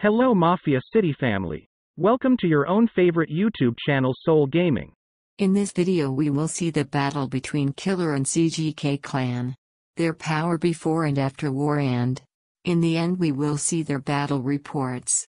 Hello Mafia City family. Welcome to your own favorite YouTube channel Sole Gaming. In this video we will see the battle between Killer and CGK clan. Their power before and after war and, in the end we will see their battle reports.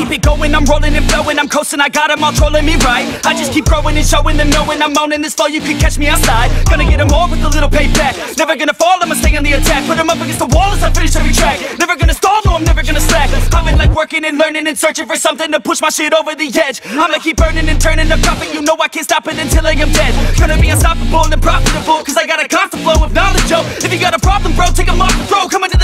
Keep it going, I'm rolling and flowing, I'm coasting, I got them all trolling me right. I just keep growing and showing them knowing I'm owning this flow, you can catch me outside. Gonna get them all with a little payback. Never gonna fall, I'ma stay on the attack. Put them up against the wall as I finish every track. Never gonna stall, no, I'm never gonna slack. I've been like working and learning and searching for something to push my shit over the edge. I'ma keep burning and turning up profit, you know I can't stop it until I am dead. Gonna be unstoppable and profitable, cause I got a constant flow of knowledge, yo. If you got a problem, bro, take 'em off the throw. Coming to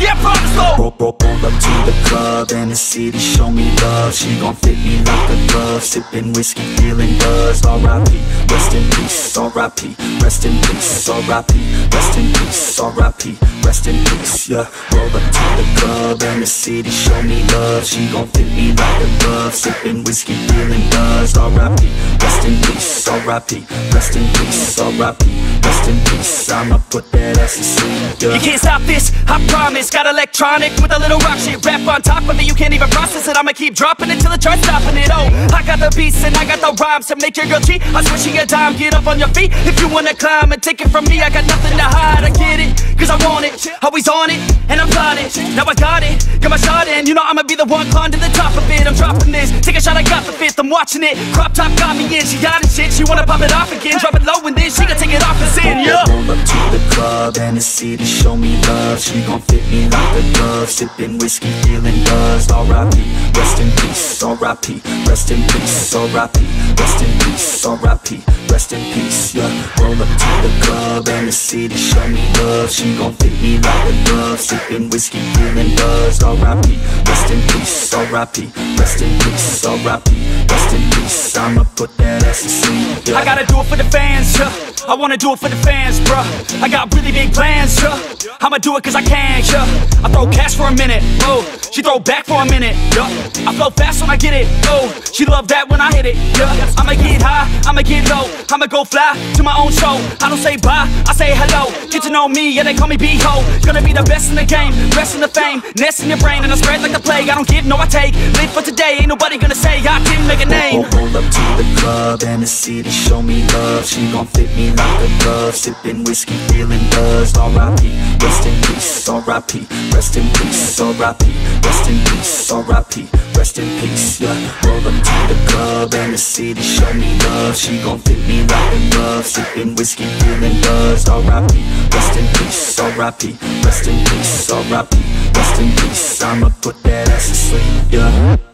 yeah, promise, slow. Roll, roll, roll up to the club and the city show me love She gon' fit me like a glove Sipping whiskey, feeling buzzed R.I.P. Rest in peace, R.I.P. Rest in peace, R.I.P. Rest in peace, R.I.P. Rest in peace, yeah Roll up to the club and the city show me love She gon' fit me like a glove Sipping whiskey, feeling buzzed R.I.P. Rest in peace, R.I.P. Rest in peace, R.I.P. Rest in peace, I'ma put that ass to sleep, yeah You can't stop this, I promise Got electronic with a little rock shit Rap on top of it, you can't even process it. I'ma keep dropping it till it starts stopping it. Oh, I got the beats and I got the rhymes To make your girl cheat, I swear she a dime. Get up on your feet. If you wanna climb And take it from me, I got nothing to hide. I get it, cause I want it. Always on it, and I'm got it. Now I got it, got my shot in. You know I'ma be the one climb to the top of it. I'm dropping this, take a shot, I got the fifth. I'm watching it, crop top got me in. She got it shit, she wanna pop it off again. Drop it low and then she gon' take it off and sin, yeah. Roll up to the club and the city show me love. She gon' fit me like a glove Sipping whiskey, feeling buzzed R.I.P. Rest in peace, R.I.P. Rest in peace, R.I.P. Rest in peace, R.I.P. Rest in peace, yeah Roll up to the club and the city show me love She gon' fit me like a glove Sipping whiskey, feeling buzzed R.I.P. Rest in peace, R.I.P. Rest in peace, R.I.P. Rest in peace, I'ma put that ass to sleep, yeah I gotta do it for the fans, yeah. I wanna do it for the fans, bruh. I got really big plans, yeah. I'ma do it cause I can, yeah. I throw cash for a minute, oh. She throw back for a minute, yeah. I flow fast when I get it, oh. She love that when I hit it, yeah. I'ma get high, I'ma get low. I'ma go fly to my own show. I don't say bye, I say hello. Get to know me, yeah, they call me B-Ho. Gonna be the best in the game, rest in the fame, nest in your brain, and I spread like the plague. I don't give, no, I take. Live for today, ain't nobody gonna say I didn't make a name. Roll, up to the club and the city show me love She gon' fit me like a glove Sipping whiskey, feeling buzzed R.I.P. Rest in peace, R.I.P. Rest in peace, R.I.P. Rest in peace, R.I.P. Rest in peace, yeah Roll up to the club and the city show me love She gon' fit me like a glove Sipping whiskey, feeling buzzed R.I.P. Rest in peace, R.I.P. Rest in peace, R.I.P. Rest in peace, I'ma put that ass to sleep, yeah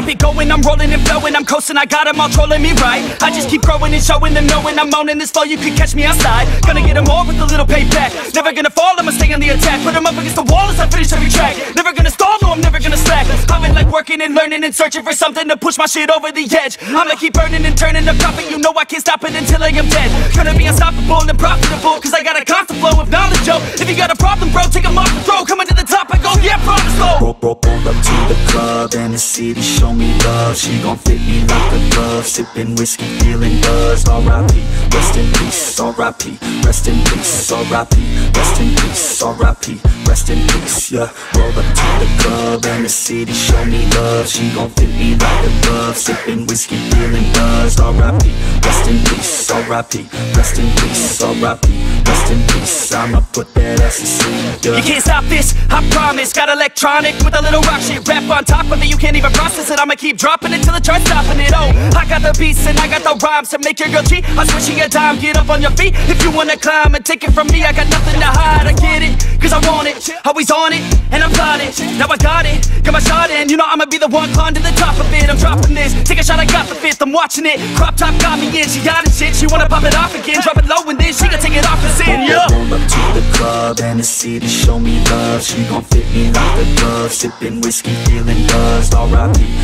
keep it going, I'm rolling and flowing, I'm coasting, I got them all trolling me right. I just keep growing and showing them knowing I'm owning this flow, you can catch me outside. Gonna get them all with a little payback. Never gonna fall, I'ma stay on the attack. Put them up against the wall as I finish every track. Never gonna stall, no, I'm never gonna slack. I've been like working and learning and searching for something to push my shit over the edge. I'ma keep burning and turning the profit, you know I can't stop it until I am dead. Gonna be unstoppable and profitable, cause I got a constant flow of knowledge, yo. If you got a problem, bro, take 'em off the throw. Roll, roll up to the club and the city show me love She gon' fit me like a glove Sipping whiskey, feeling buzzed R.I.P. Rest in peace, R.I.P. Rest in peace, R.I.P. Rest in peace, R.I.P. Rest in peace, yeah Roll up to the club and the city show me love She gon' fit me like a glove Sipping whiskey, feeling buzzed R.I.P. Rest in peace, R.I.P. Rest in peace, R.I.P. Rest in peace, I'ma put that ass to sleep, yeah You can't stop this, I promise Got electronic with a little rock shit Rap on top of it, you can't even process it I'ma keep dropping it till it starts stopping it Oh, I got the beats and I got the rhymes To make your girl cheat, I swear she a dime Get up on your feet if you wanna climb And take it from me, I got nothing to hide I get it, cause I want it always on it, and I'm plotting. Now I got it, got my shot in. You know I'ma be the one climb to the top of it. I'm dropping this, take a shot, I got the fifth. I'm watching it. Crop top got me in, she got it shit. She wanna pop it off again, drop it low and then she can take it off and sin. Yeah. Up to the club and the city show me love. She gon' fit me like a glove. Sipping whiskey, feeling buzzed. R.I.P.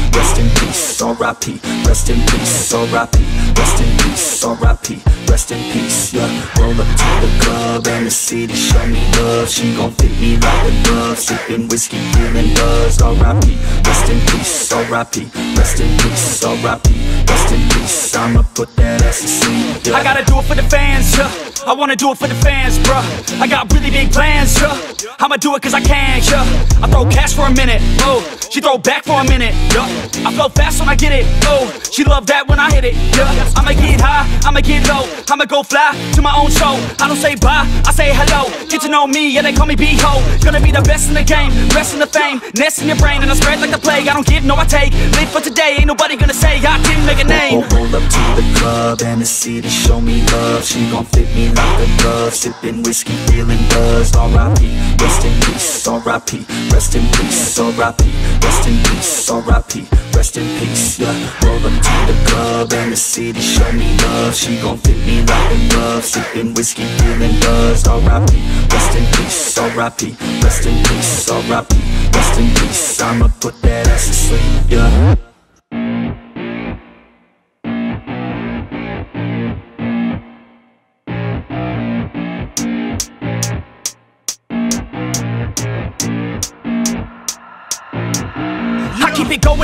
R.I.P. Rest in peace. R.I.P. Rest in peace. R.I.P. Rest in peace. Yeah. Roll up to the club and the city show me love. She gon' fit me like a glove. sippin' whiskey, feeling buzzed. R.I.P. Rest in peace. R.I.P. Rest in peace. R.I.P. Rest in peace. I'ma put that ass to sleep. Yeah. I gotta do it for the fans, yeah. I wanna do it for the fans, bruh. I got really big plans, yeah. I'ma do it cause I can, yeah. I throw cash for a minute, oh. She throw back for a minute, yeah. I flow fast I get it, oh. She love that when I hit it, yeah. I'ma get high, I'ma get low. I'ma go fly to my own show. I don't say bye, I say hello. Get to know me, yeah, they call me B-Ho. Gonna be the best in the game, rest in the fame, nest in your brain, and I spread like the plague. I don't give, no, I take. Live for today, ain't nobody gonna say I didn't make a name. Roll up to the club and the city show me love. She gon' fit me like a glove. Sippin' whiskey, feeling buzzed. R.I.P. Rest in peace. R.I.P. Rest in peace. R.I.P. Rest in peace. R.I.P. Rest in peace. Yeah. Roll up to the club and the city show me love. She gon' fit me like a glove. Sippin' whiskey, feeling buzzed. R.I.P. Rest in peace. R.I.P. Rest in peace. R.I.P. Rest in peace. I'ma put that ass to sleep. Yeah.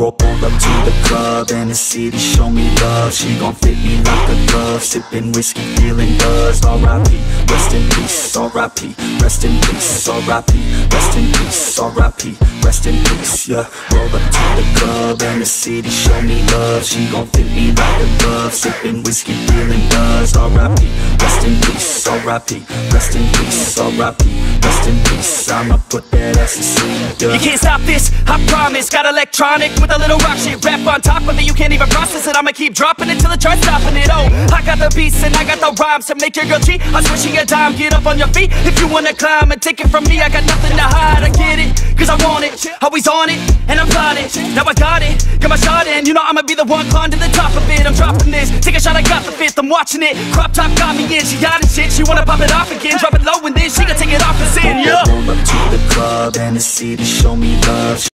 Roll, up to the club and the city show me love. She gon' fit me like a glove. Sipping whiskey, feeling buzzed. R.I.P. Rest in peace. R.I.P. Rest in peace. R.I.P. Rest in peace. R.I.P. Rest in peace. Yeah. Roll up to the club and the city show me love. She gon' fit me like a glove. Sipping whiskey, feeling buzzed. R.I.P. Rest in peace. R.I.P. Rest in peace. R.I.P. Rest in peace. I'ma put that ass to sleep. You can't stop this, I promise. Got electronic with a little rock shit rap on top of it. You can't even process it. I'ma keep dropping it till it tries stopping it. Oh, I got the beats and I got the rhymes to make your girl cheat. I'm switching a dime, get up on your feet. If you wanna climb and take it from me, I got nothing to hide. I get it, cause I want it. Always on it, and I'm plotting. Now I got it, got my shot You know I'ma be the one climb to the top of it. I'm dropping this, take a shot, I got the fifth. I'm watching it. Crop top got me in, she got it shit. She wanna pop it off again, drop it low and then she gonna take it off and sin. Yeah. Roll up to the club and the city show me love.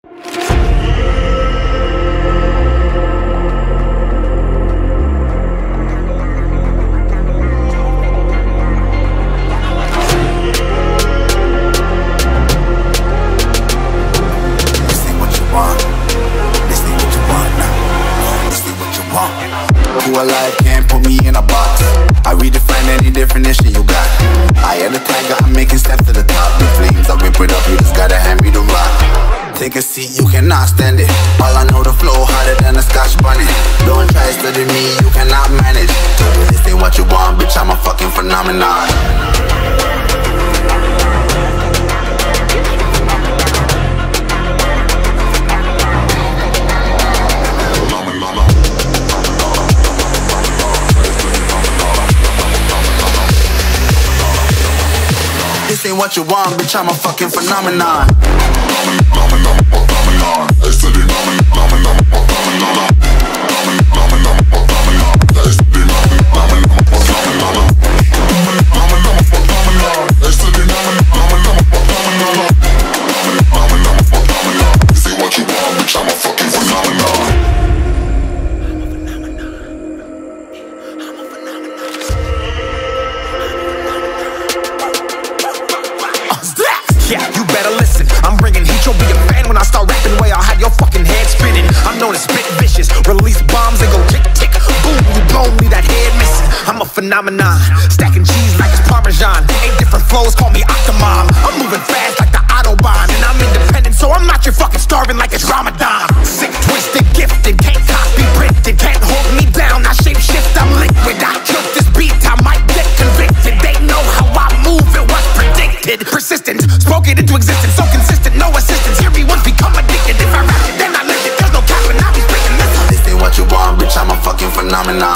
You cannot stand it. All I know, the flow harder than a scotch bunny. Don't try study me, you cannot manage. This ain't what you want, bitch, I'm a fucking phenomenon. Ain't what you want, bitch, I'm a fucking phenomenon. Yeah, parmesan. Eight different flows, call me Octomom. I'm moving fast like the autobahn, and I'm independent, so I'm not your fucking starving like it's Ramadan. Sick, twisted, gifted, can't copy, printed, can't hold me down. I shape shift, I'm liquid. I killed this beat, I might get convicted. They know how I move, it was predicted. Persistent, spoke it into existence, so consistent, no assistance. Hear me once become addicted. If I rap it, then I live it. There's no cap, and I be speaking this. This ain't what you want, bitch, I'm a fucking phenomenon.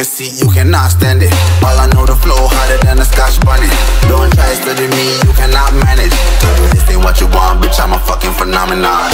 Seat, you cannot stand it. All I know, the flow harder than a scotch bunny. Don't try study me, you cannot manage. This ain't what you want, bitch, I'm a fucking phenomenon.